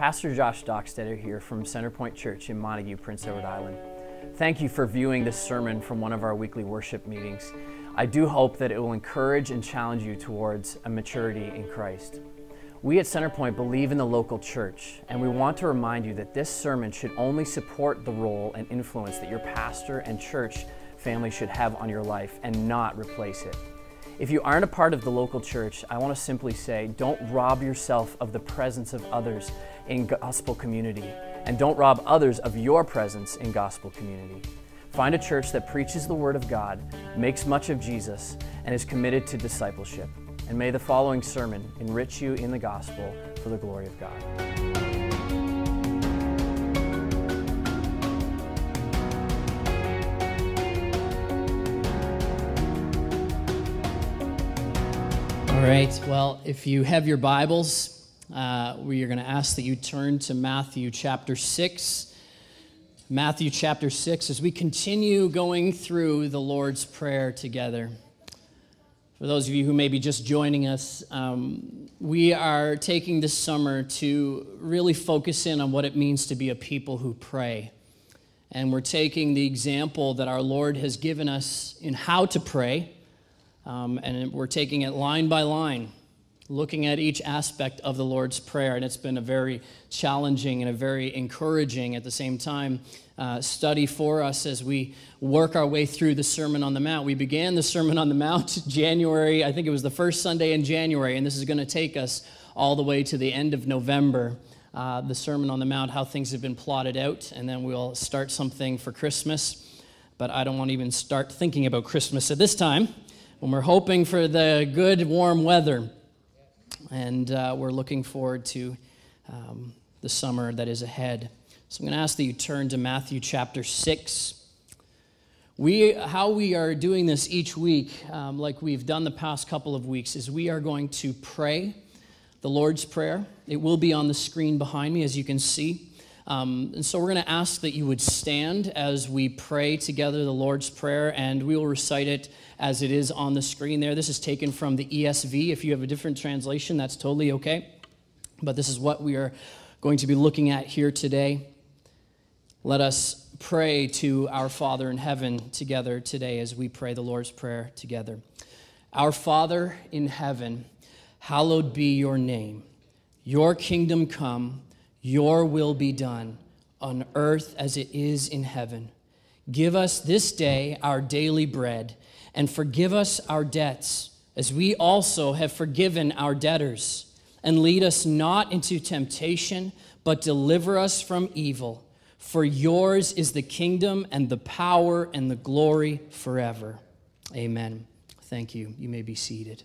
Pastor Josh Dockstetter here from Centerpoint Church in Montague, Prince Edward Island. Thank you for viewing this sermon from one of our weekly worship meetings. I do hope that it will encourage and challenge you towards a maturity in Christ. We at Centerpoint believe in the local church, and we want to remind you that this sermon should only support the role and influence that your pastor and church family should have on your life and not replace it. If you aren't a part of the local church, I want to simply say don't rob yourself of the presence of others in gospel community, and don't rob others of your presence in gospel community. Find a church that preaches the Word of God, makes much of Jesus, and is committed to discipleship. And may the following sermon enrich you in the gospel for the glory of God. All right. Well, if you have your Bibles, uh, we are going to ask that you turn to Matthew chapter 6. Matthew chapter 6, as we continue going through the Lord's Prayer together. For those of you who may be just joining us, um, we are taking this summer to really focus in on what it means to be a people who pray. And we're taking the example that our Lord has given us in how to pray um, and we're taking it line by line, looking at each aspect of the Lord's Prayer. And it's been a very challenging and a very encouraging at the same time uh, study for us as we work our way through the Sermon on the Mount. We began the Sermon on the Mount January, I think it was the first Sunday in January, and this is going to take us all the way to the end of November. Uh, the Sermon on the Mount, how things have been plotted out, and then we'll start something for Christmas. But I don't want to even start thinking about Christmas at this time when we're hoping for the good, warm weather. And uh, we're looking forward to um, the summer that is ahead. So I'm going to ask that you turn to Matthew chapter 6. We, how we are doing this each week, um, like we've done the past couple of weeks, is we are going to pray the Lord's Prayer. It will be on the screen behind me, as you can see. Um, and so we're going to ask that you would stand as we pray together the Lord's Prayer, and we will recite it as it is on the screen there. This is taken from the ESV. If you have a different translation, that's totally okay. But this is what we are going to be looking at here today. Let us pray to our Father in heaven together today as we pray the Lord's Prayer together. Our Father in heaven, hallowed be your name. Your kingdom come, your will be done on earth as it is in heaven. Give us this day our daily bread and forgive us our debts, as we also have forgiven our debtors. And lead us not into temptation, but deliver us from evil. For yours is the kingdom and the power and the glory forever. Amen. Thank you. You may be seated.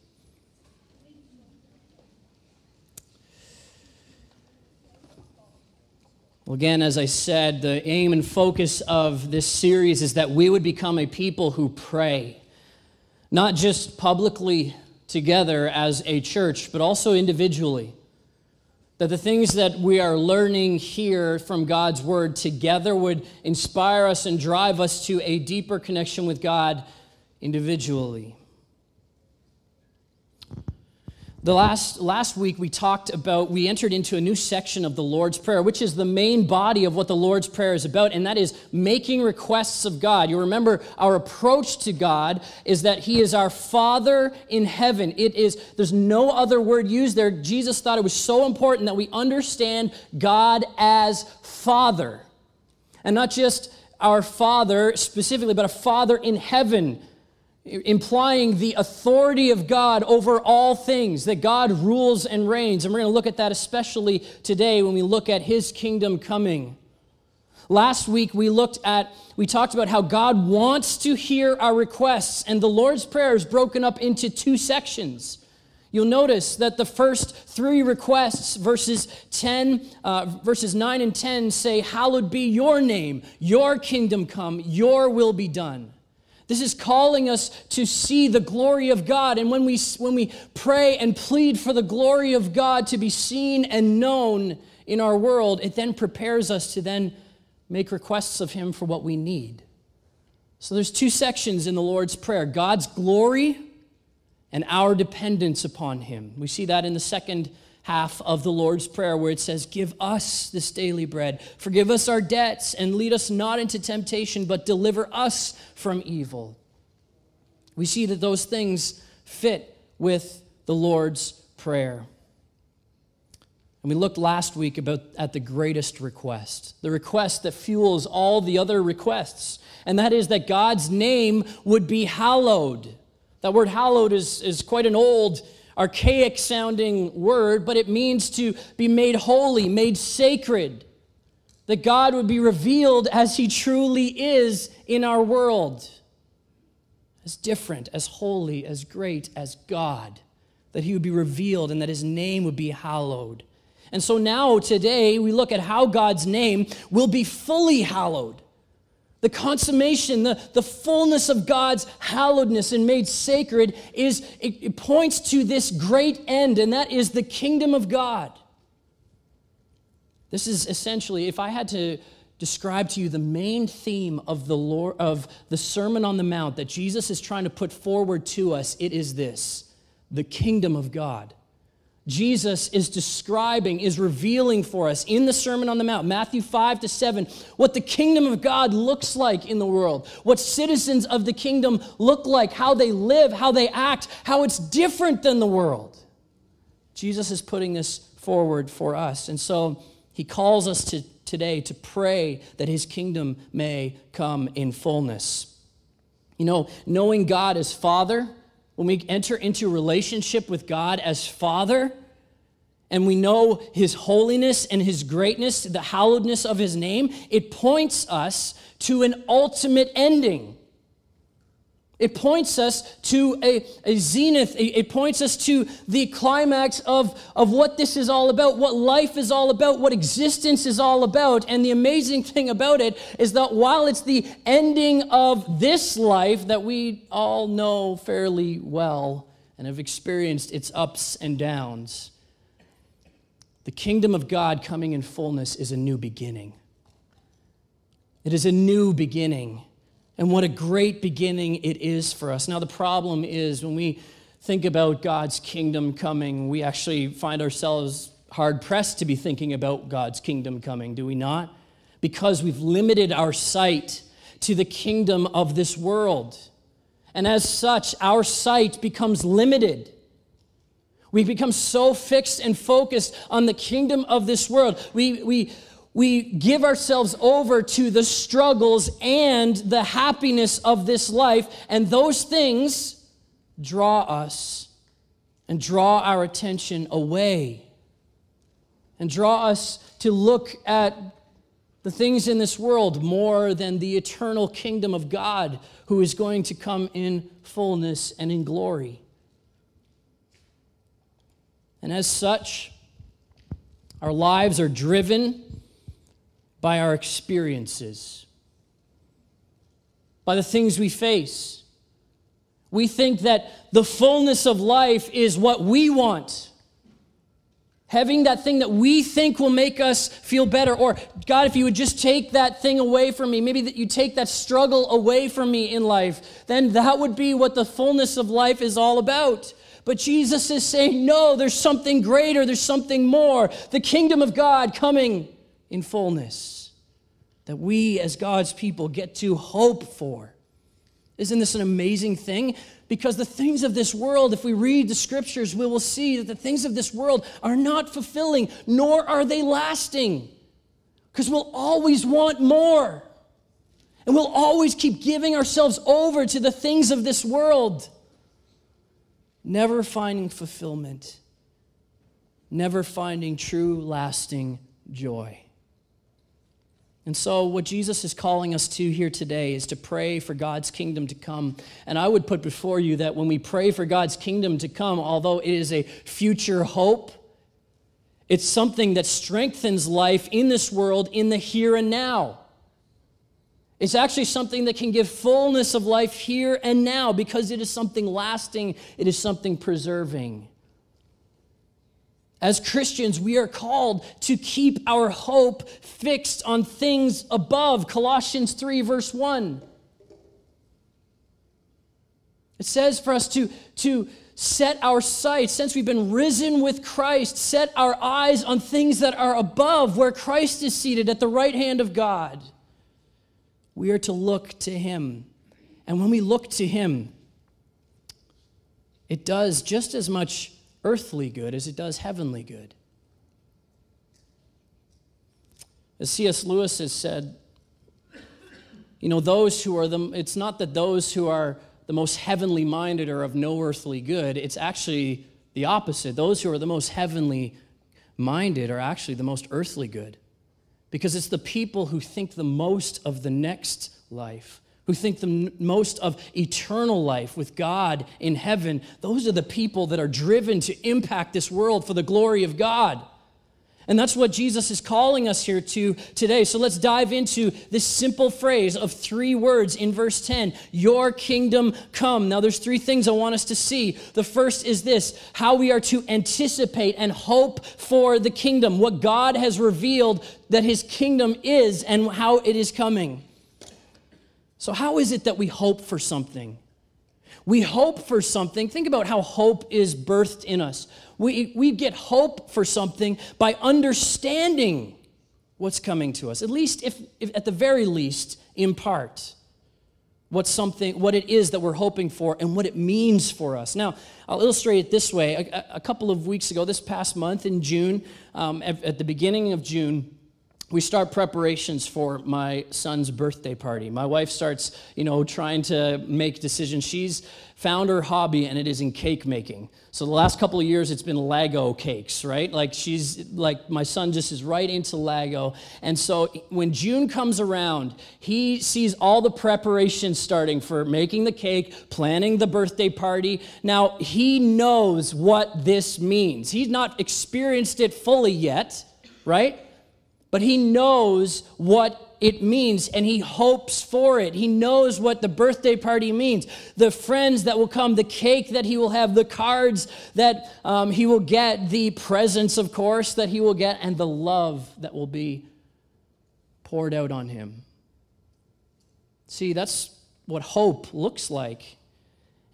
Well, again, as I said, the aim and focus of this series is that we would become a people who pray not just publicly together as a church, but also individually. That the things that we are learning here from God's Word together would inspire us and drive us to a deeper connection with God individually. The last, last week we talked about, we entered into a new section of the Lord's Prayer, which is the main body of what the Lord's Prayer is about, and that is making requests of God. You remember our approach to God is that He is our Father in heaven. It is, there's no other word used there. Jesus thought it was so important that we understand God as Father. And not just our Father specifically, but a Father in heaven implying the authority of God over all things, that God rules and reigns. And we're going to look at that especially today when we look at his kingdom coming. Last week we looked at, we talked about how God wants to hear our requests, and the Lord's Prayer is broken up into two sections. You'll notice that the first three requests, verses 10, uh, verses 9 and 10, say, Hallowed be your name, your kingdom come, your will be done. This is calling us to see the glory of God. And when we, when we pray and plead for the glory of God to be seen and known in our world, it then prepares us to then make requests of Him for what we need. So there's two sections in the Lord's Prayer God's glory and our dependence upon Him. We see that in the second half of the Lord's Prayer where it says, Give us this daily bread, forgive us our debts, and lead us not into temptation, but deliver us from evil. We see that those things fit with the Lord's Prayer. And we looked last week about at the greatest request, the request that fuels all the other requests, and that is that God's name would be hallowed. That word hallowed is, is quite an old archaic sounding word, but it means to be made holy, made sacred. That God would be revealed as He truly is in our world, as different, as holy, as great as God. That He would be revealed and that His name would be hallowed. And so now, today, we look at how God's name will be fully hallowed. The consummation, the, the fullness of God's hallowedness and made sacred is it, it points to this great end, and that is the kingdom of God. This is essentially, if I had to describe to you the main theme of the Lord, of the Sermon on the Mount that Jesus is trying to put forward to us, it is this: the kingdom of God. Jesus is describing, is revealing for us in the Sermon on the Mount, Matthew 5 to 7, what the kingdom of God looks like in the world, what citizens of the kingdom look like, how they live, how they act, how it's different than the world. Jesus is putting this forward for us. And so he calls us to, today to pray that his kingdom may come in fullness. You know, knowing God as Father, when we enter into relationship with God as Father, and we know His holiness and His greatness, the hallowedness of His name, it points us to an ultimate ending. It points us to a, a zenith. It points us to the climax of, of what this is all about, what life is all about, what existence is all about. And the amazing thing about it is that while it's the ending of this life that we all know fairly well and have experienced its ups and downs, the kingdom of God coming in fullness is a new beginning. It is a new beginning. And what a great beginning it is for us. Now, the problem is when we think about God's kingdom coming, we actually find ourselves hard pressed to be thinking about God's kingdom coming, do we not? Because we've limited our sight to the kingdom of this world. And as such, our sight becomes limited. We become so fixed and focused on the kingdom of this world. We, we, we give ourselves over to the struggles and the happiness of this life, and those things draw us and draw our attention away and draw us to look at the things in this world more than the eternal kingdom of God who is going to come in fullness and in glory. And as such, our lives are driven by our experiences, by the things we face. We think that the fullness of life is what we want. Having that thing that we think will make us feel better. Or, God, if you would just take that thing away from me, maybe that you take that struggle away from me in life, then that would be what the fullness of life is all about. But Jesus is saying, no, there's something greater, there's something more. The kingdom of God coming in fullness that we as God's people get to hope for. Isn't this an amazing thing? Because the things of this world, if we read the scriptures, we will see that the things of this world are not fulfilling, nor are they lasting. Because we'll always want more. And we'll always keep giving ourselves over to the things of this world, never finding fulfillment, never finding true, lasting joy. And so, what Jesus is calling us to here today is to pray for God's kingdom to come. And I would put before you that when we pray for God's kingdom to come, although it is a future hope, it's something that strengthens life in this world in the here and now. It's actually something that can give fullness of life here and now because it is something lasting, it is something preserving. As Christians, we are called to keep our hope fixed on things above. Colossians 3, verse 1. It says for us to, to set our sights, since we've been risen with Christ, set our eyes on things that are above, where Christ is seated at the right hand of God. We are to look to Him. And when we look to Him, it does just as much earthly good as it does heavenly good. As C.S. Lewis has said, you know, those who are the, it's not that those who are the most heavenly minded are of no earthly good. It's actually the opposite. Those who are the most heavenly minded are actually the most earthly good. Because it's the people who think the most of the next life, who think the most of eternal life with God in heaven. Those are the people that are driven to impact this world for the glory of God. And that's what Jesus is calling us here to today. So let's dive into this simple phrase of three words in verse 10 Your kingdom come. Now, there's three things I want us to see. The first is this how we are to anticipate and hope for the kingdom, what God has revealed that his kingdom is and how it is coming. So, how is it that we hope for something? We hope for something. Think about how hope is birthed in us. We, we get hope for something by understanding what's coming to us, at least, if, if at the very least, in part what something what it is that we're hoping for and what it means for us now i'll illustrate it this way a, a couple of weeks ago this past month in june um, at, at, the beginning of june we start preparations for my son's birthday party. My wife starts, you know, trying to make decisions. She's found her hobby and it is in cake making. So the last couple of years it's been Lego cakes, right? Like she's like my son just is right into Lego. And so when June comes around, he sees all the preparations starting for making the cake, planning the birthday party. Now, he knows what this means. He's not experienced it fully yet, right? But he knows what it means and he hopes for it. He knows what the birthday party means, the friends that will come, the cake that he will have, the cards that um, he will get, the presents, of course, that he will get, and the love that will be poured out on him. See, that's what hope looks like.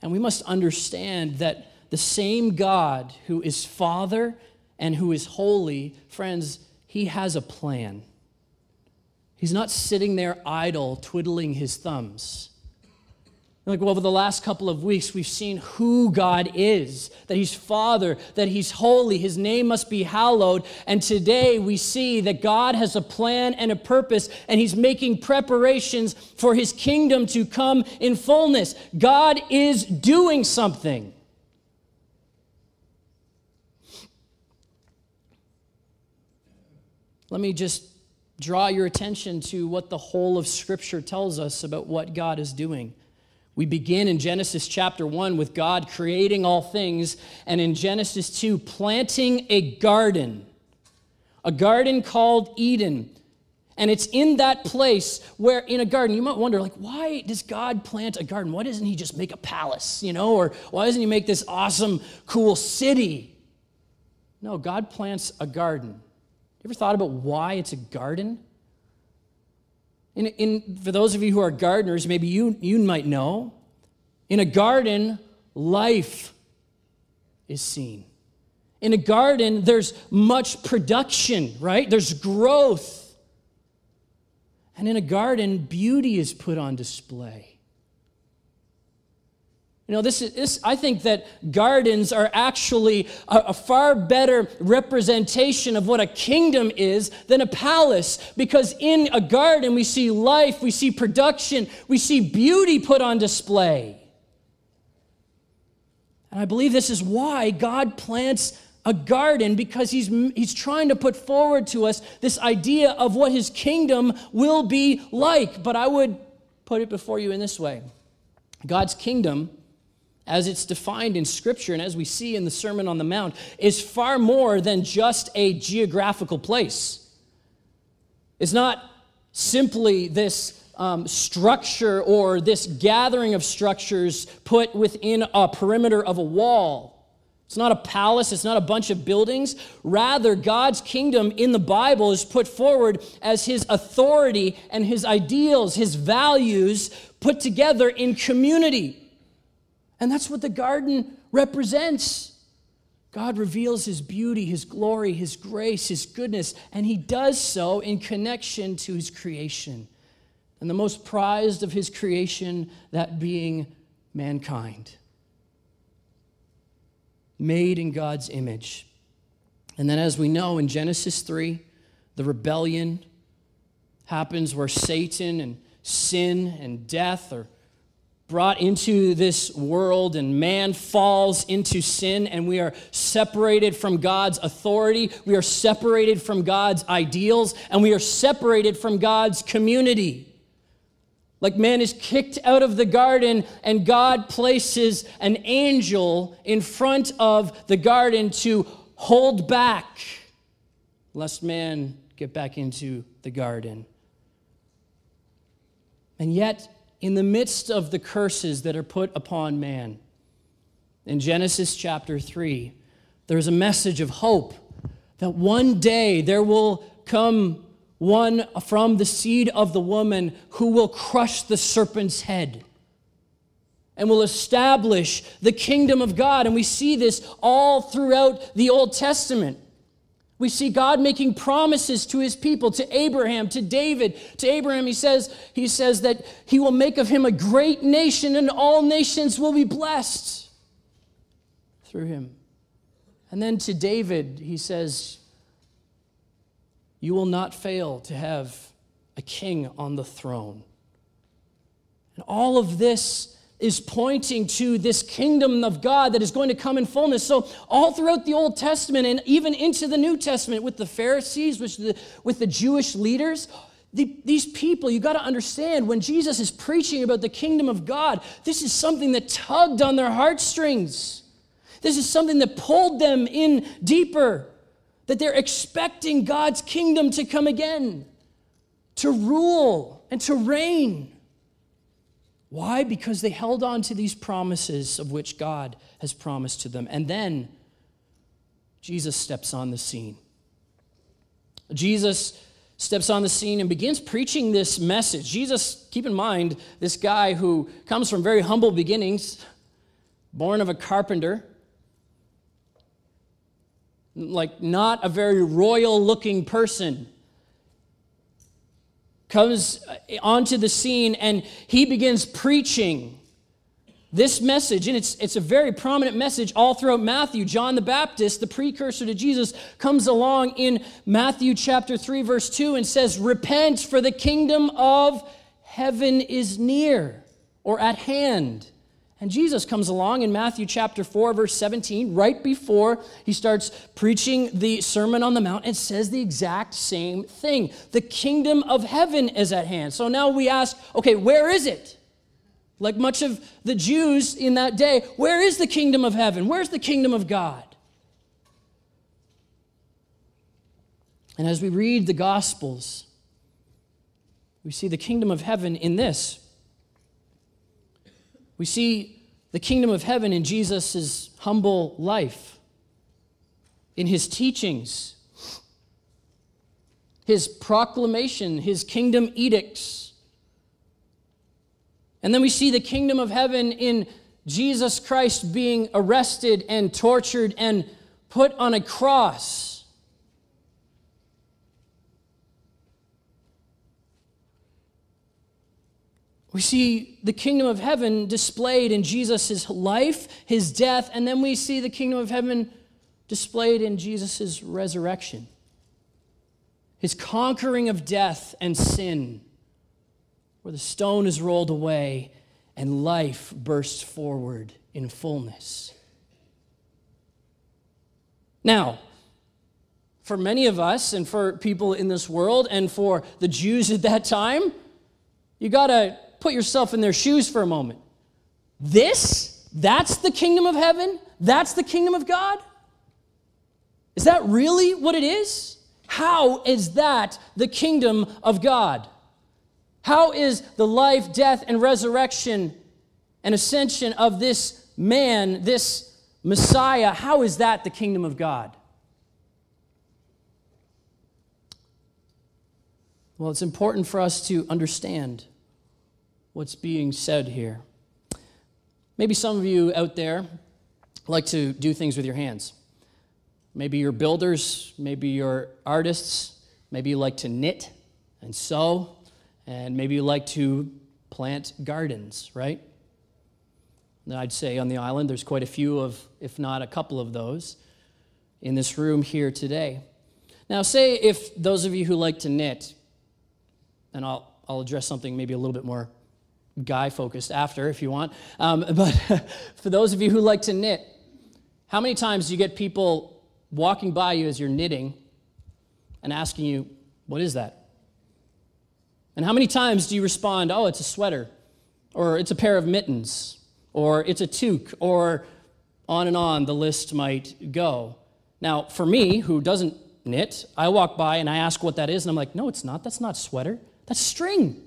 And we must understand that the same God who is Father and who is holy, friends, he has a plan. He's not sitting there idle, twiddling his thumbs. Like, well, over the last couple of weeks, we've seen who God is that He's Father, that He's holy, His name must be hallowed. And today we see that God has a plan and a purpose, and He's making preparations for His kingdom to come in fullness. God is doing something. Let me just draw your attention to what the whole of Scripture tells us about what God is doing. We begin in Genesis chapter 1 with God creating all things, and in Genesis 2, planting a garden, a garden called Eden. And it's in that place where, in a garden, you might wonder, like, why does God plant a garden? Why doesn't He just make a palace, you know? Or why doesn't He make this awesome, cool city? No, God plants a garden. You ever thought about why it's a garden? In, in, for those of you who are gardeners, maybe you, you might know. In a garden, life is seen. In a garden, there's much production, right? There's growth. And in a garden, beauty is put on display. You know, this is, this, I think that gardens are actually a, a, far better representation of what a kingdom is than a palace because in a garden we see life, we see production, we see beauty put on display. And I believe this is why God plants a garden because he's, he's trying to put forward to us this idea of what his kingdom will be like. But I would put it before you in this way God's kingdom as it's defined in Scripture and as we see in the Sermon on the Mount, is far more than just a geographical place. It's not simply this um, structure or this gathering of structures put within a perimeter of a wall. It's not a palace, it's not a bunch of buildings. Rather, God's kingdom in the Bible is put forward as his authority and his ideals, his values put together in community. And that's what the garden represents. God reveals his beauty, his glory, his grace, his goodness, and he does so in connection to his creation. And the most prized of his creation, that being mankind, made in God's image. And then, as we know in Genesis 3, the rebellion happens where Satan and sin and death are brought into this world, and man falls into sin, and we are separated from God's authority. We are separated from God's ideals, and we are separated from God's community. Like man is kicked out of the garden, and God places an angel in front of the garden to hold back, lest man get back into the garden. And yet, in the midst of the curses that are put upon man, in Genesis chapter 3, there's a message of hope that one day there will come one from the seed of the woman who will crush the serpent's head and will establish the kingdom of God. And we see this all throughout the Old Testament. We see God making promises to his people, to Abraham, to David. To Abraham, he says, he says that he will make of him a great nation and all nations will be blessed through him. And then to David, he says, You will not fail to have a king on the throne. And all of this is pointing to this kingdom of God that is going to come in fullness. So, all throughout the Old Testament and even into the New Testament with the Pharisees, with the, with the Jewish leaders, the, these people, you got to understand when Jesus is preaching about the kingdom of God, this is something that tugged on their heartstrings. This is something that pulled them in deeper, that they're expecting God's kingdom to come again, to rule and to reign. Why? Because they held on to these promises of which God has promised to them. And then Jesus steps on the scene. Jesus steps on the scene and begins preaching this message. Jesus, keep in mind, this guy who comes from very humble beginnings, born of a carpenter, like not a very royal looking person comes uh, onto the scene and he begins preaching this message, and it's, it's a very prominent message all throughout Matthew. John the Baptist, the precursor to Jesus, comes along in Matthew chapter 3, verse 2, and says, Repent, for the kingdom of heaven is near or at hand. And Jesus comes along in Matthew chapter 4, verse 17, right before he starts preaching the Sermon on the Mount, and says the exact same thing. The kingdom of heaven is at hand. So now we ask, okay, where is it? Like much of the Jews in that day, where is the kingdom of heaven? Where's the kingdom of God? And as we read the Gospels, we see the kingdom of heaven in this we see the kingdom of heaven in Jesus' humble life, in his teachings, his proclamation, his kingdom edicts. And then we see the kingdom of heaven in Jesus Christ being arrested and tortured and put on a cross We see the kingdom of heaven displayed in Jesus' life, his death, and then we see the kingdom of heaven displayed in Jesus' resurrection. His conquering of death and sin, where the stone is rolled away and life bursts forward in fullness. Now, for many of us and for people in this world and for the Jews at that time, you got to put yourself in their shoes for a moment. This, that's the kingdom of heaven? That's the kingdom of God? Is that really what it is? How is that the kingdom of God? How is the life, death, and resurrection and ascension of this man, this Messiah, how is that the kingdom of God? Well, it's important for us to understand what's being said here. Maybe some of you out there like to do things with your hands. Maybe you're builders, maybe you're artists, maybe you like to knit and sew, and maybe you like to plant gardens, right? And I'd say on the island there's quite a few of, if not a couple of those, in this room here today. Now, say if those of you who like to knit, and I'll, I'll address something maybe a little bit more guy focused after if you want, um, but for those of you who like to knit, how many times do you get people walking by you as you're knitting and asking you, What is that? And how many times do you respond, Oh, it's a sweater, or it's a pair of mittens, or it's a toque, or on and on the list might go. Now, for me, who doesn't knit, I walk by and I ask what that is, and I'm like, No, it's not. That's not sweater. That's string.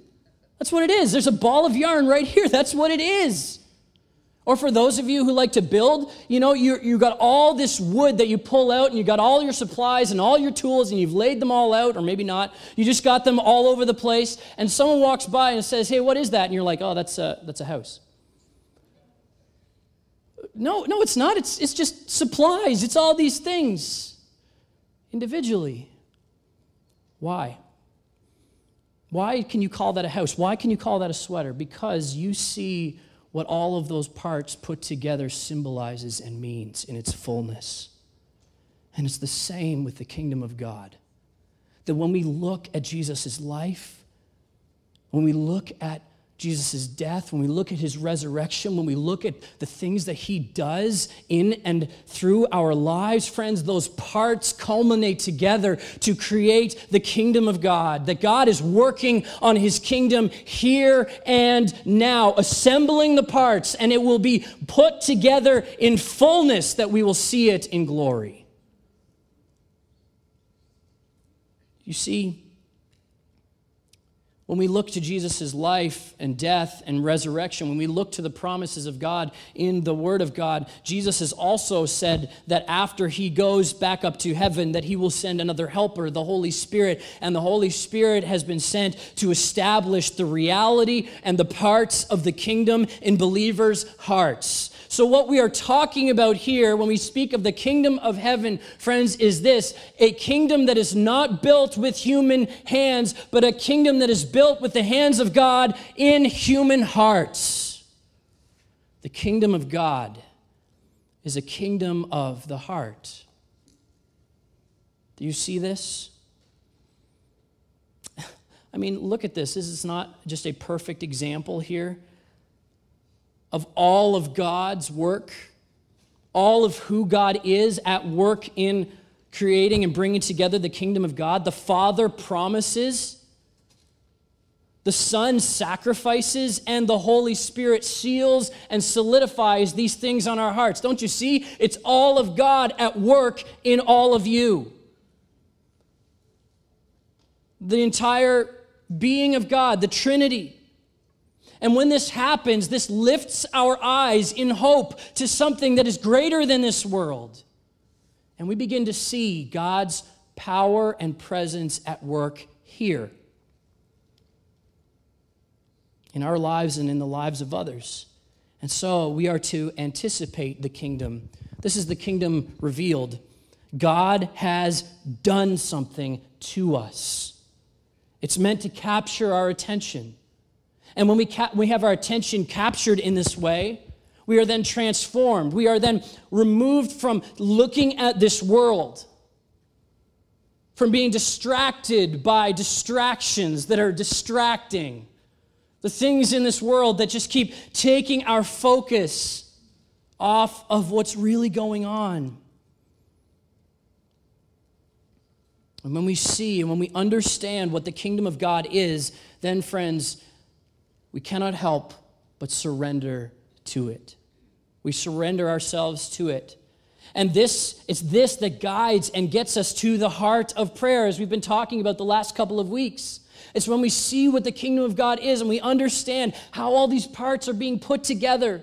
That's what it is. There's a ball of yarn right here. That's what it is. Or for those of you who like to build, you know, you, you got all this wood that you pull out and you got all your supplies and all your tools and you've laid them all out, or maybe not. You just got them all over the place. And someone walks by and says, Hey, what is that? And you're like, Oh, that's a, that's a house. No, no, it's not. It's, it's just supplies. It's all these things individually. Why? Why can you call that a house? Why can you call that a sweater? Because you see what all of those parts put together symbolizes and means in its fullness. And it's the same with the kingdom of God. That when we look at Jesus' life, when we look at Jesus' death, when we look at his resurrection, when we look at the things that he does in and through our lives, friends, those parts culminate together to create the kingdom of God. That God is working on his kingdom here and now, assembling the parts, and it will be put together in fullness that we will see it in glory. You see, when we look to Jesus' life and death and resurrection, when we look to the promises of God in the Word of God, Jesus has also said that after he goes back up to heaven, that he will send another helper, the Holy Spirit. And the Holy Spirit has been sent to establish the reality and the parts of the kingdom in believers' hearts. So, what we are talking about here when we speak of the kingdom of heaven, friends, is this a kingdom that is not built with human hands, but a kingdom that is built with the hands of God in human hearts. The kingdom of God is a kingdom of the heart. Do you see this? I mean, look at this. This is not just a perfect example here of all of God's work, all of who God is at work in creating and bringing together the kingdom of God. The Father promises, the Son sacrifices, and the Holy Spirit seals and solidifies these things on our hearts. Don't you see? It's all of God at work in all of you. The entire being of God, the Trinity and when this happens, this lifts our eyes in hope to something that is greater than this world. And we begin to see God's power and presence at work here in our lives and in the lives of others. And so we are to anticipate the kingdom. This is the kingdom revealed. God has done something to us. It's meant to capture our attention. And when we, ca- we have our attention captured in this way, we are then transformed. We are then removed from looking at this world, from being distracted by distractions that are distracting, the things in this world that just keep taking our focus off of what's really going on. And when we see and when we understand what the kingdom of God is, then, friends, we cannot help but surrender to it. We surrender ourselves to it. And this, it's this that guides and gets us to the heart of prayer, as we've been talking about the last couple of weeks. It's when we see what the kingdom of God is and we understand how all these parts are being put together.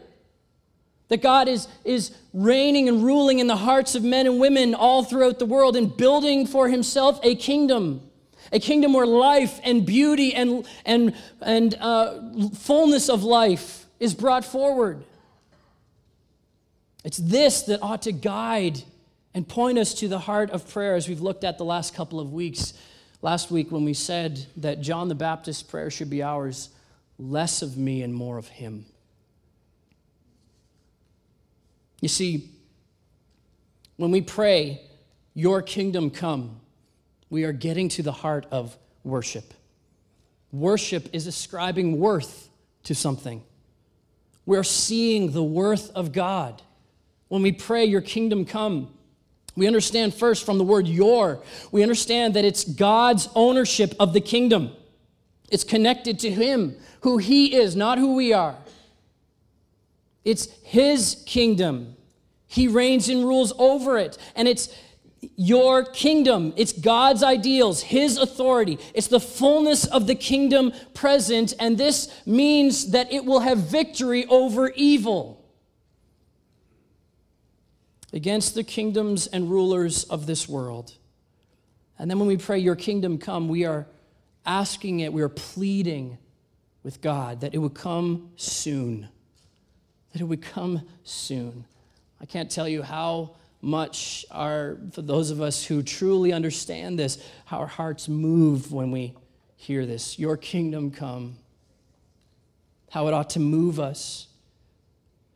That God is, is reigning and ruling in the hearts of men and women all throughout the world and building for himself a kingdom a kingdom where life and beauty and, and, and uh, fullness of life is brought forward. It's this that ought to guide and point us to the heart of prayer as we've looked at the last couple of weeks. Last week, when we said that John the Baptist's prayer should be ours, less of me and more of him. You see, when we pray, Your kingdom come, we are getting to the heart of worship. Worship is ascribing worth to something. We're seeing the worth of God. When we pray, Your kingdom come, we understand first from the word your, we understand that it's God's ownership of the kingdom. It's connected to Him, who He is, not who we are. It's His kingdom. He reigns and rules over it. And it's your kingdom. It's God's ideals, His authority. It's the fullness of the kingdom present. And this means that it will have victory over evil against the kingdoms and rulers of this world. And then when we pray, Your kingdom come, we are asking it, we are pleading with God that it would come soon. That it would come soon. I can't tell you how much our, for those of us who truly understand this, how our hearts move when we hear this. Your kingdom come. How it ought to move us.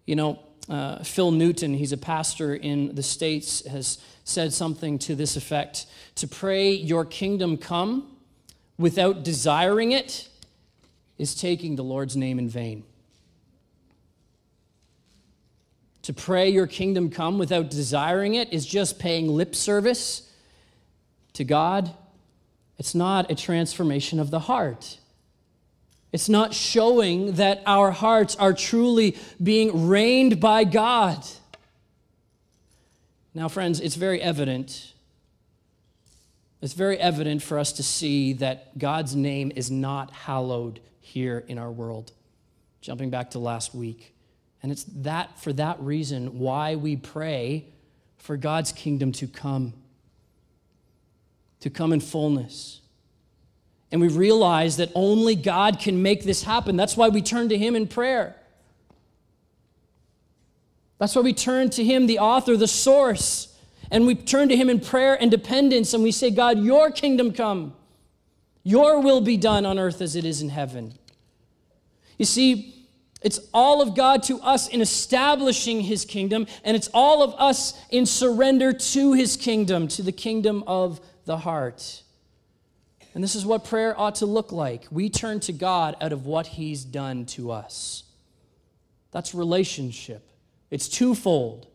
You know, uh, Phil Newton, he's a pastor in the States, has said something to this effect To pray, Your kingdom come without desiring it is taking the Lord's name in vain. To pray, Your kingdom come without desiring it is just paying lip service to God. It's not a transformation of the heart. It's not showing that our hearts are truly being reigned by God. Now, friends, it's very evident. It's very evident for us to see that God's name is not hallowed here in our world. Jumping back to last week. And it's that for that reason why we pray for God's kingdom to come, to come in fullness. And we realize that only God can make this happen. That's why we turn to Him in prayer. That's why we turn to Him, the author, the source. And we turn to Him in prayer and dependence and we say, God, your kingdom come. Your will be done on earth as it is in heaven. You see, it's all of God to us in establishing His kingdom, and it's all of us in surrender to His kingdom, to the kingdom of the heart. And this is what prayer ought to look like. We turn to God out of what He's done to us. That's relationship, it's twofold.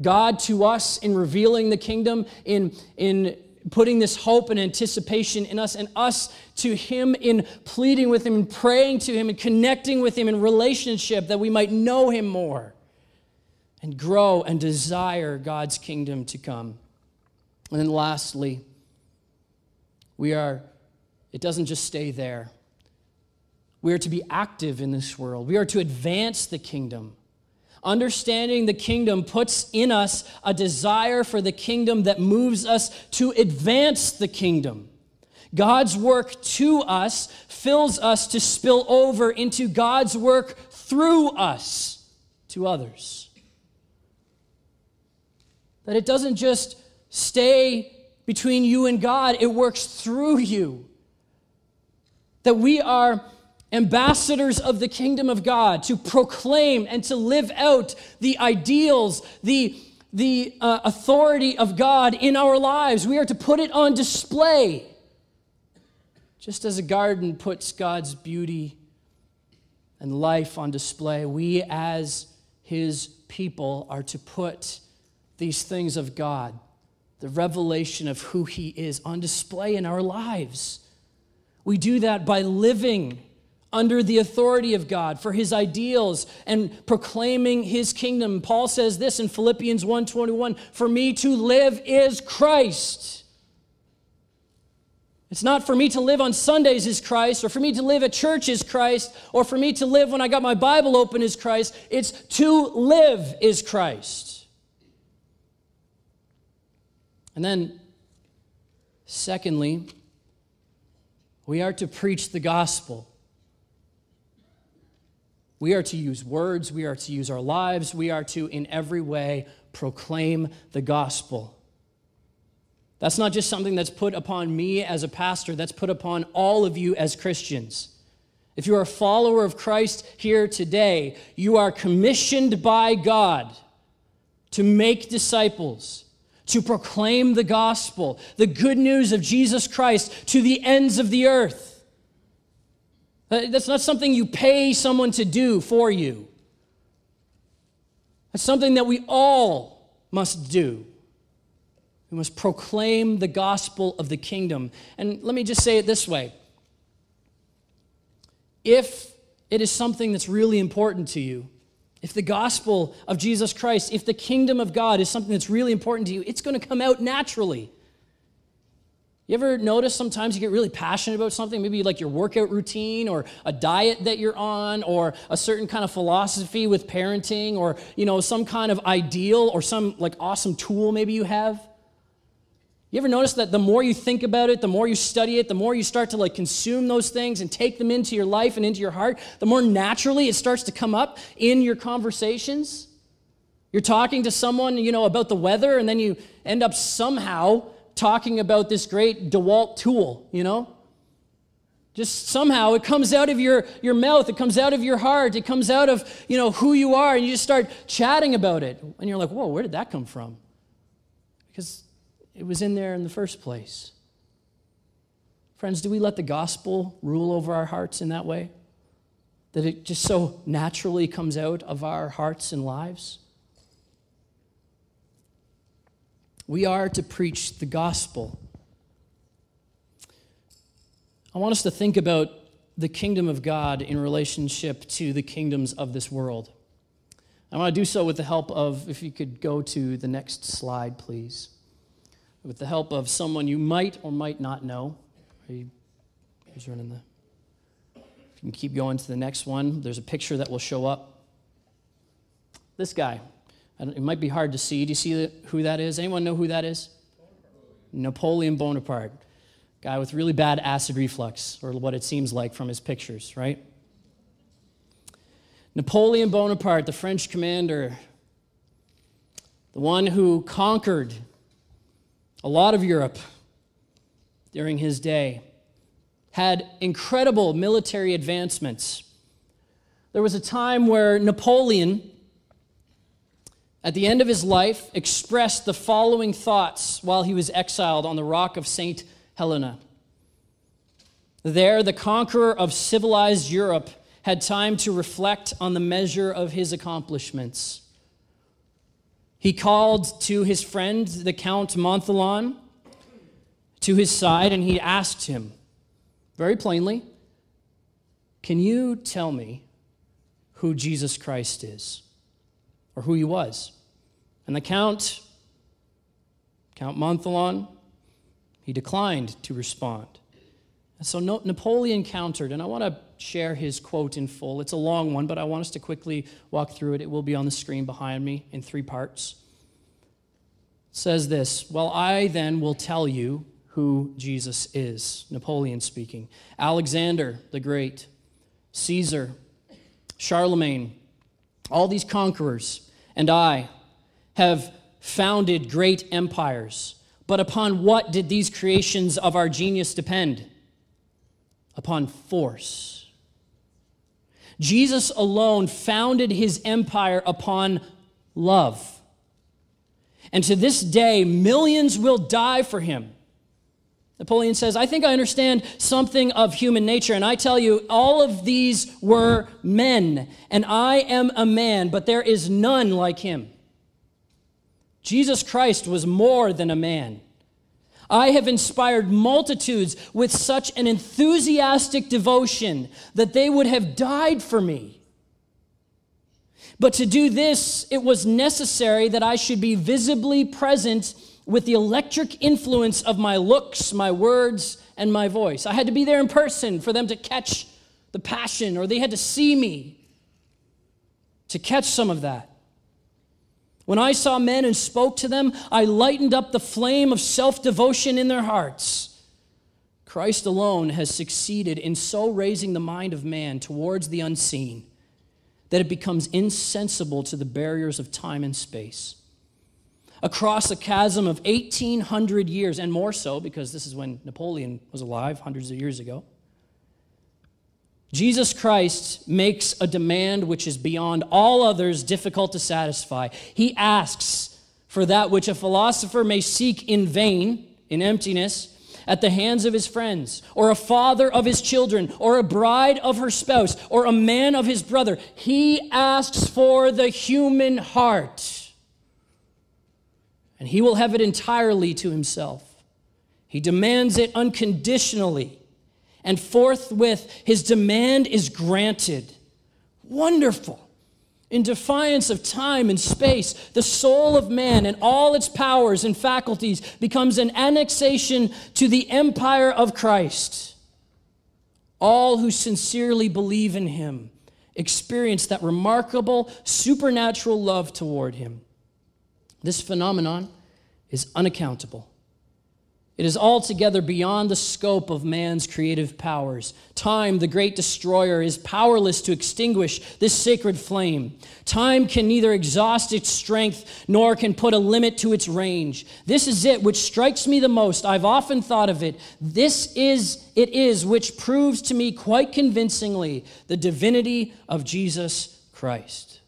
God to us in revealing the kingdom, in, in putting this hope and anticipation in us, and us to Him in pleading with Him and praying to Him and connecting with Him in relationship that we might know Him more and grow and desire God's kingdom to come. And then lastly, we are, it doesn't just stay there. We are to be active in this world. We are to advance the kingdom. Understanding the kingdom puts in us a desire for the kingdom that moves us to advance the kingdom. God's work to us fills us to spill over into God's work through us to others. That it doesn't just stay between you and God, it works through you. That we are ambassadors of the kingdom of God to proclaim and to live out the ideals, the, the uh, authority of God in our lives. We are to put it on display. Just as a garden puts God's beauty and life on display, we as his people are to put these things of God the revelation of who He is on display in our lives. We do that by living under the authority of God for his ideals and proclaiming his kingdom. Paul says this in Philippians 1:21, "For me to live is Christ." It's not for me to live on Sundays is Christ, or for me to live at church is Christ, or for me to live when I got my Bible open is Christ. It's to live is Christ. And then, secondly, we are to preach the gospel. We are to use words, we are to use our lives, we are to, in every way, proclaim the gospel. That's not just something that's put upon me as a pastor, that's put upon all of you as Christians. If you are a follower of Christ here today, you are commissioned by God to make disciples, to proclaim the gospel, the good news of Jesus Christ to the ends of the earth. That's not something you pay someone to do for you. That's something that we all must do. We must proclaim the gospel of the kingdom. And let me just say it this way if it is something that's really important to you, if the gospel of Jesus Christ, if the kingdom of God is something that's really important to you, it's going to come out naturally. You ever notice sometimes you get really passionate about something, maybe like your workout routine or a diet that you're on or a certain kind of philosophy with parenting or, you know, some kind of ideal or some like awesome tool maybe you have? You ever notice that the more you think about it, the more you study it, the more you start to like consume those things and take them into your life and into your heart, the more naturally it starts to come up in your conversations? You're talking to someone, you know, about the weather and then you end up somehow talking about this great DeWalt tool, you know? Just somehow it comes out of your, your mouth, it comes out of your heart, it comes out of, you know, who you are, and you just start chatting about it. And you're like, whoa, where did that come from? Because it was in there in the first place. Friends, do we let the gospel rule over our hearts in that way? That it just so naturally comes out of our hearts and lives? We are to preach the gospel. I want us to think about the kingdom of God in relationship to the kingdoms of this world. I want to do so with the help of, if you could go to the next slide, please with the help of someone you might or might not know. Who's running the? If you can keep going to the next one, there's a picture that will show up. This guy. It might be hard to see. Do you see who that is? Anyone know who that is? Napoleon Bonaparte. Guy with really bad acid reflux, or what it seems like from his pictures, right? Napoleon Bonaparte, the French commander, the one who conquered a lot of Europe during his day had incredible military advancements. There was a time where Napoleon, at the end of his life, expressed the following thoughts while he was exiled on the rock of St. Helena. There, the conqueror of civilized Europe had time to reflect on the measure of his accomplishments. He called to his friend, the Count Montholon, to his side, and he asked him very plainly, Can you tell me who Jesus Christ is or who he was? And the Count, Count Montholon, he declined to respond. And so Napoleon countered, and I want to share his quote in full. It's a long one, but I want us to quickly walk through it. It will be on the screen behind me in three parts. It says this Well, I then will tell you who Jesus is. Napoleon speaking. Alexander the Great, Caesar, Charlemagne, all these conquerors, and I have founded great empires. But upon what did these creations of our genius depend? Upon force Jesus alone founded his empire upon love. And to this day, millions will die for him. Napoleon says, I think I understand something of human nature, and I tell you, all of these were men, and I am a man, but there is none like him. Jesus Christ was more than a man. I have inspired multitudes with such an enthusiastic devotion that they would have died for me. But to do this, it was necessary that I should be visibly present with the electric influence of my looks, my words, and my voice. I had to be there in person for them to catch the passion, or they had to see me to catch some of that. When I saw men and spoke to them, I lightened up the flame of self devotion in their hearts. Christ alone has succeeded in so raising the mind of man towards the unseen that it becomes insensible to the barriers of time and space. Across a chasm of 1,800 years, and more so because this is when Napoleon was alive, hundreds of years ago, Jesus Christ makes a demand which is beyond all others difficult to satisfy. He asks for that which a philosopher may seek in vain, in emptiness, at the hands of his friends, or a father of his children, or a bride of her spouse, or a man of his brother. He asks for the human heart, and he will have it entirely to himself. He demands it unconditionally, and forthwith his demand is granted. Wonderful in defiance of time and space, the soul of man and all its powers and faculties becomes an annexation to the empire of Christ. All who sincerely believe in him experience that remarkable supernatural love toward him. This phenomenon is unaccountable. It is altogether beyond the scope of man's creative powers. Time, the great destroyer, is powerless to extinguish this sacred flame. Time can neither exhaust its strength nor can put a limit to its range. This is it which strikes me the most. I've often thought of it. This is it is which proves to me quite convincingly the divinity of Jesus Christ.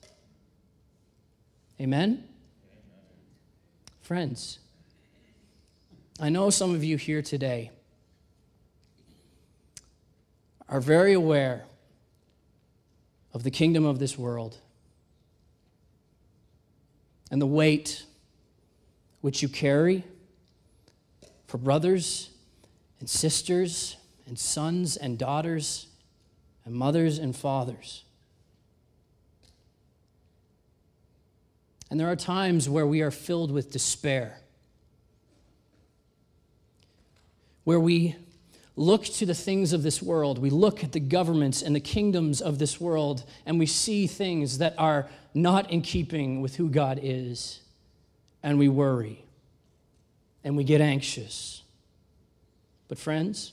Amen. Friends, I know some of you here today are very aware of the kingdom of this world and the weight which you carry for brothers and sisters and sons and daughters and mothers and fathers. And there are times where we are filled with despair where we look to the things of this world, we look at the governments and the kingdoms of this world, and we see things that are not in keeping with who God is, and we worry and we get anxious. But, friends,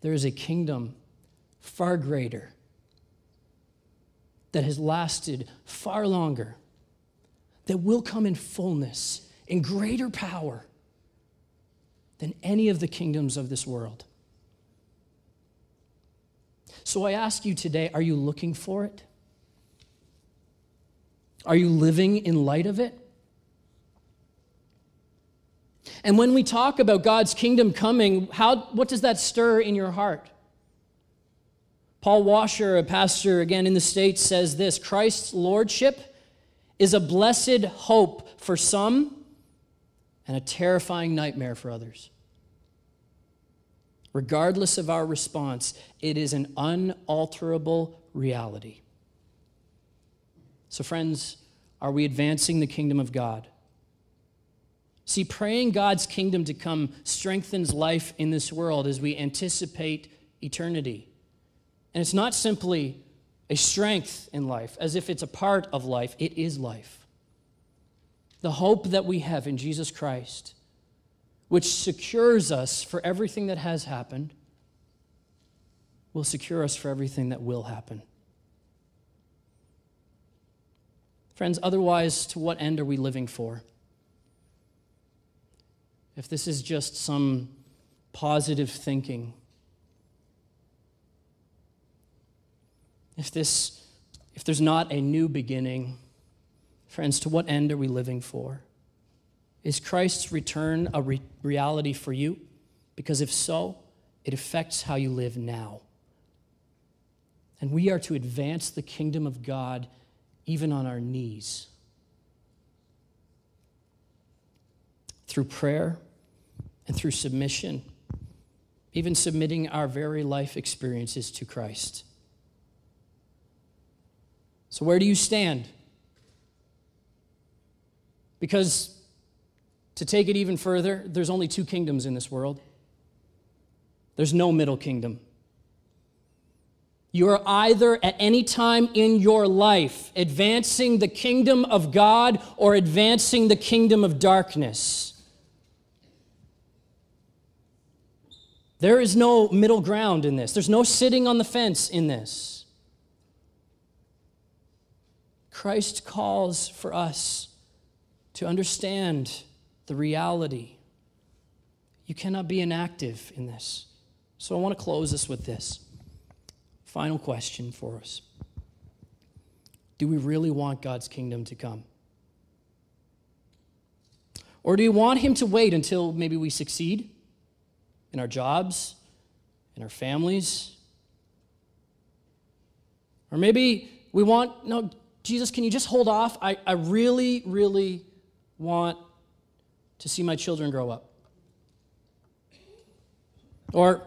there is a kingdom far greater that has lasted far longer, that will come in fullness, in greater power than any of the kingdoms of this world. So I ask you today are you looking for it? Are you living in light of it? And when we talk about God's kingdom coming, how, what does that stir in your heart? Paul Washer, a pastor again in the States, says this Christ's lordship is a blessed hope for some and a terrifying nightmare for others. Regardless of our response, it is an unalterable reality. So, friends, are we advancing the kingdom of God? See, praying God's kingdom to come strengthens life in this world as we anticipate eternity. And it's not simply a strength in life, as if it's a part of life, it is life. The hope that we have in Jesus Christ, which secures us for everything that has happened, will secure us for everything that will happen. Friends, otherwise, to what end are we living for? If this is just some positive thinking, if this if there's not a new beginning, friends, to what end are we living for? Is Christ's return a re- reality for you? Because if so, it affects how you live now. And we are to advance the kingdom of God even on our knees. Through prayer and through submission, even submitting our very life experiences to Christ. So, where do you stand? Because to take it even further, there's only two kingdoms in this world. There's no middle kingdom. You are either at any time in your life advancing the kingdom of God or advancing the kingdom of darkness. There is no middle ground in this, there's no sitting on the fence in this. Christ calls for us to understand the reality. You cannot be inactive in this. So I want to close this with this. Final question for us Do we really want God's kingdom to come? Or do you want Him to wait until maybe we succeed in our jobs, in our families? Or maybe we want, no, Jesus, can you just hold off? I, I really, really want to see my children grow up. Or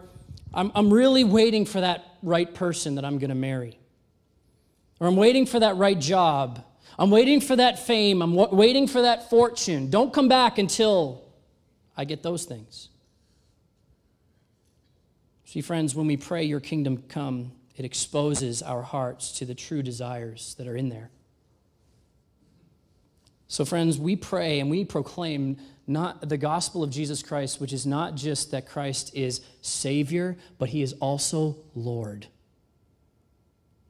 I'm, I'm really waiting for that right person that I'm going to marry. Or I'm waiting for that right job. I'm waiting for that fame. I'm w- waiting for that fortune. Don't come back until I get those things. See, friends, when we pray, Your kingdom come, it exposes our hearts to the true desires that are in there. So, friends, we pray and we proclaim not the gospel of Jesus Christ, which is not just that Christ is Savior, but He is also Lord.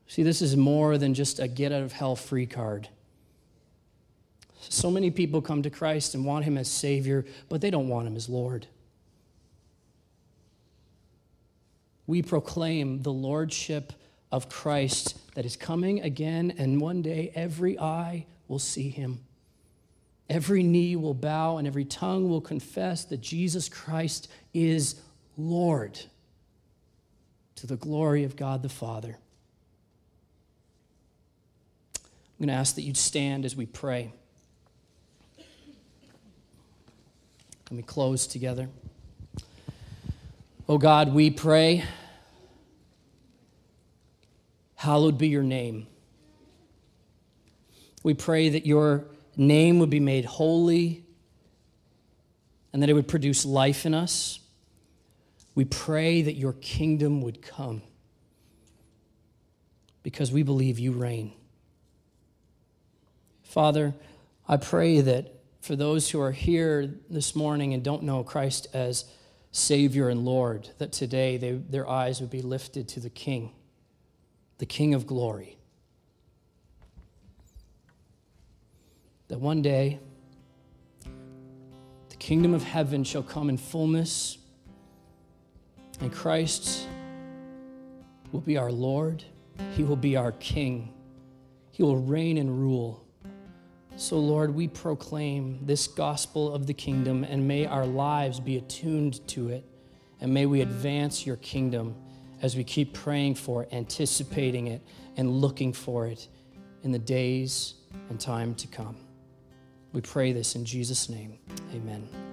See, this is more than just a get out of hell free card. So many people come to Christ and want Him as Savior, but they don't want Him as Lord. We proclaim the Lordship of Christ that is coming again, and one day every eye will see Him. Every knee will bow and every tongue will confess that Jesus Christ is Lord to the glory of God the Father. I'm going to ask that you'd stand as we pray. Let me close together. Oh God, we pray, hallowed be your name. We pray that your name would be made holy and that it would produce life in us. We pray that your kingdom would come because we believe you reign. Father, I pray that for those who are here this morning and don't know Christ as Savior and Lord, that today they, their eyes would be lifted to the King, the King of glory. That one day the kingdom of heaven shall come in fullness, and Christ will be our Lord, He will be our King, He will reign and rule. So, Lord, we proclaim this gospel of the kingdom, and may our lives be attuned to it, and may we advance your kingdom as we keep praying for anticipating it, and looking for it in the days and time to come. We pray this in Jesus' name. Amen.